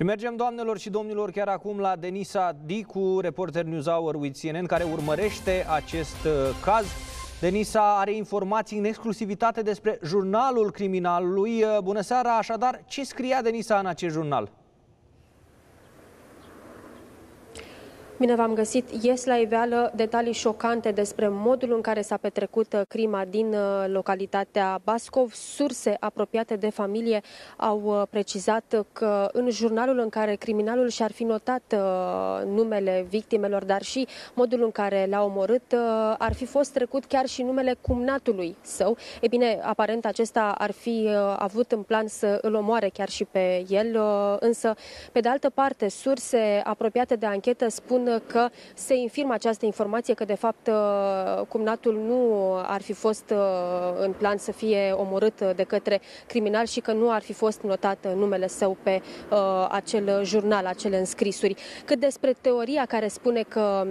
Și mergem, doamnelor și domnilor, chiar acum la Denisa Dicu, reporter News Hour with CNN, care urmărește acest uh, caz. Denisa are informații în exclusivitate despre jurnalul criminalului. Uh, bună seara, așadar, ce scria Denisa în acest jurnal? Bine v-am găsit. Ies la iveală detalii șocante despre modul în care s-a petrecut uh, crima din uh, localitatea Bascov. Surse apropiate de familie au uh, precizat că în jurnalul în care criminalul și-ar fi notat numele victimelor, dar și modul în care le-a omorât, ar fi fost trecut chiar și numele cumnatului său. E bine, aparent acesta ar fi avut în plan să îl omoare chiar și pe el, însă, pe de altă parte, surse apropiate de anchetă spun că se infirmă această informație că de fapt uh, cumnatul nu ar fi fost uh, în plan să fie omorât de către criminal și că nu ar fi fost notat numele său pe uh, acel jurnal, acele înscrisuri. Cât despre teoria care spune că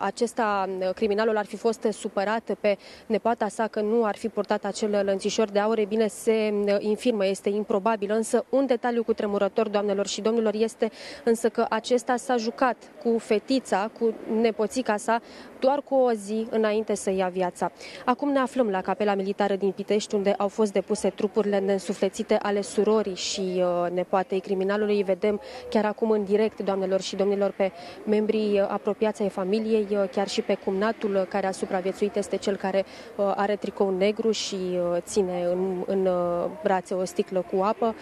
acesta, criminalul ar fi fost supărat pe nepoata sa că nu ar fi purtat acel lănțișor de aur, e bine, se infirmă, este improbabil, însă un detaliu cu tremurător, doamnelor și domnilor, este însă că acesta s-a jucat cu fetița, cu nepoțica sa, doar cu o zi înainte să ia viața. Acum ne aflăm la capela militară din Pitești, unde au fost depuse trupurile neînsuflețite ale surorii și uh, nepoatei criminalului. Îi vedem chiar acum în direct, doamnelor și domnilor, pe membrii uh, apropiați ai familiei, uh, chiar și pe cumnatul care a supraviețuit este cel care uh, are tricou negru și uh, ține în, în uh, brațe o sticlă cu apă.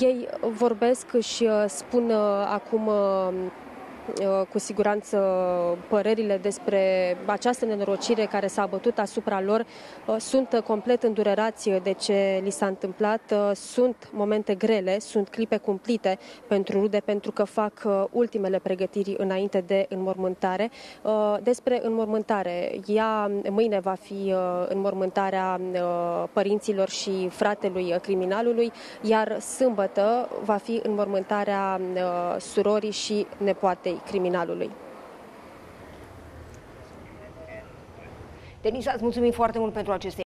Ei vorbesc și uh, spun uh, acum uh, Uh, cu siguranță părerile despre această nenorocire care s-a abătut asupra lor uh, sunt complet îndurerați de ce li s-a întâmplat. Uh, sunt momente grele, sunt clipe cumplite pentru rude pentru că fac ultimele pregătiri înainte de înmormântare. Despre înmormântare, ea mâine va fi înmormântarea părinților și fratelui criminalului, iar sâmbătă va fi înmormântarea surorii și nepoatei criminalului. Denisa, îți mulțumim foarte mult pentru aceste